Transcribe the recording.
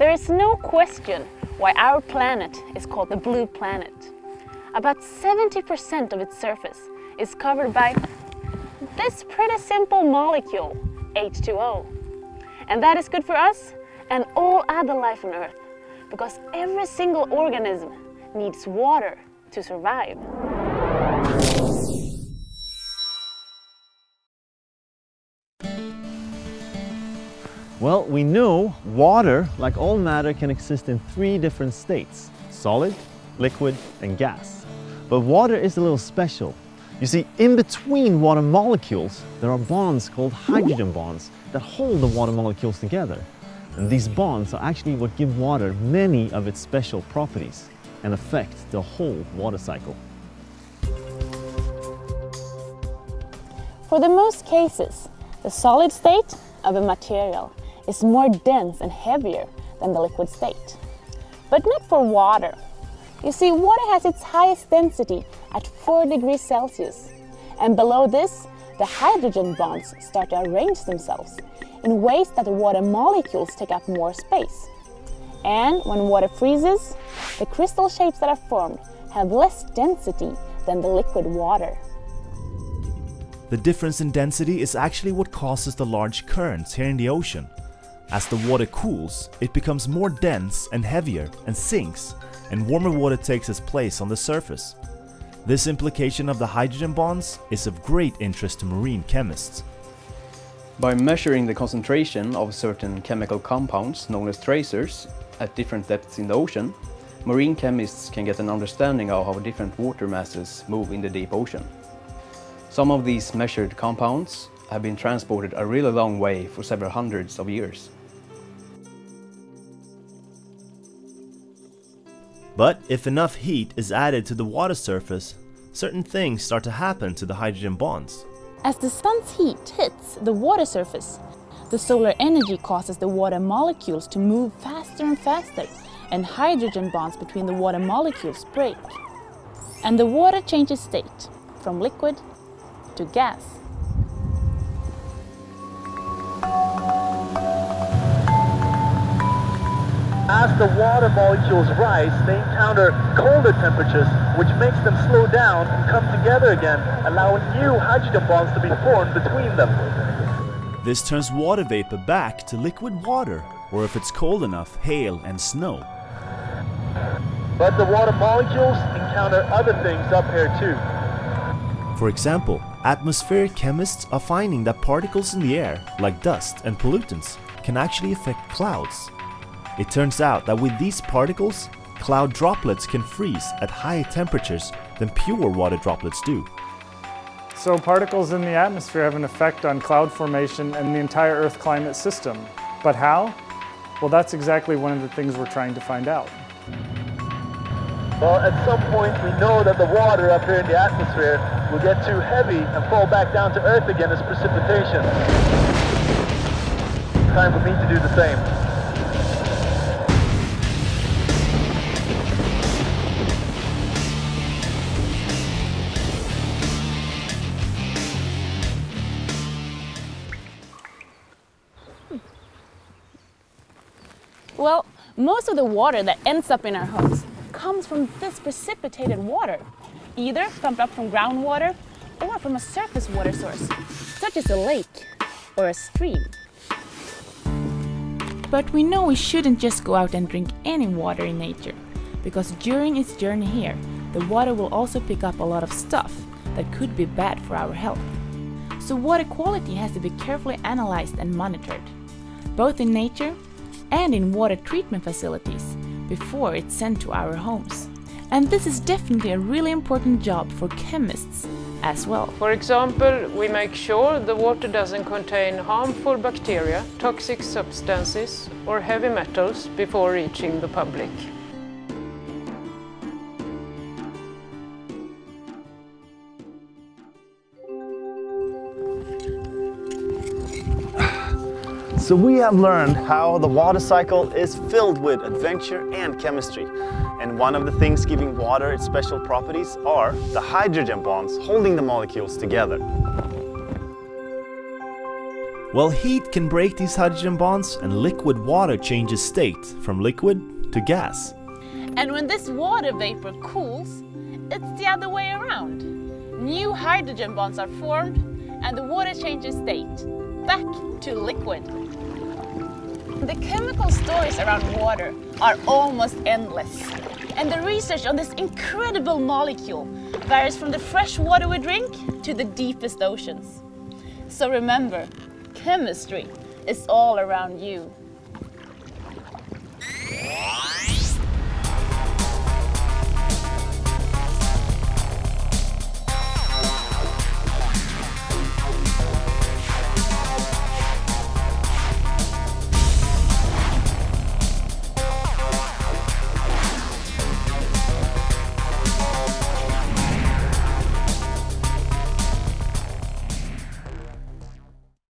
There is no question why our planet is called the blue planet. About 70% of its surface is covered by this pretty simple molecule, H2O. And that is good for us and all other life on Earth because every single organism needs water to survive. Well, we know water, like all matter, can exist in three different states, solid, liquid and gas. But water is a little special. You see, in between water molecules, there are bonds called hydrogen bonds that hold the water molecules together. And these bonds are actually what give water many of its special properties and affect the whole water cycle. For the most cases, the solid state of a material is more dense and heavier than the liquid state. But not for water. You see, water has its highest density at 4 degrees Celsius. And below this, the hydrogen bonds start to arrange themselves in ways that the water molecules take up more space. And when water freezes, the crystal shapes that are formed have less density than the liquid water. The difference in density is actually what causes the large currents here in the ocean. As the water cools, it becomes more dense and heavier and sinks, and warmer water takes its place on the surface. This implication of the hydrogen bonds is of great interest to marine chemists. By measuring the concentration of certain chemical compounds known as tracers at different depths in the ocean, marine chemists can get an understanding of how different water masses move in the deep ocean. Some of these measured compounds have been transported a really long way for several hundreds of years. But if enough heat is added to the water surface, certain things start to happen to the hydrogen bonds. As the sun's heat hits the water surface, the solar energy causes the water molecules to move faster and faster, and hydrogen bonds between the water molecules break. And the water changes state from liquid to gas. As the water molecules rise, they encounter colder temperatures, which makes them slow down and come together again, allowing new hydrogen bonds to be formed between them. This turns water vapor back to liquid water, or if it's cold enough, hail and snow. But the water molecules encounter other things up here too. For example, atmospheric chemists are finding that particles in the air, like dust and pollutants, can actually affect clouds. It turns out that with these particles, cloud droplets can freeze at higher temperatures than pure water droplets do. So particles in the atmosphere have an effect on cloud formation and the entire Earth climate system. But how? Well, that's exactly one of the things we're trying to find out. Well, at some point we know that the water up here in the atmosphere will get too heavy and fall back down to Earth again as precipitation. Time for me to do the same. Well, most of the water that ends up in our homes comes from this precipitated water, either pumped up from groundwater or from a surface water source, such as a lake or a stream. But we know we shouldn't just go out and drink any water in nature, because during its journey here, the water will also pick up a lot of stuff that could be bad for our health. So water quality has to be carefully analyzed and monitored, both in nature and in water treatment facilities before it's sent to our homes. And this is definitely a really important job for chemists as well. For example, we make sure the water doesn't contain harmful bacteria, toxic substances or heavy metals before reaching the public. So we have learned how the water cycle is filled with adventure and chemistry. And one of the things giving water its special properties are the hydrogen bonds holding the molecules together. Well, heat can break these hydrogen bonds and liquid water changes state from liquid to gas. And when this water vapor cools, it's the other way around. New hydrogen bonds are formed and the water changes state, back to liquid. The chemical stories around water are almost endless. And the research on this incredible molecule varies from the fresh water we drink to the deepest oceans. So remember, chemistry is all around you.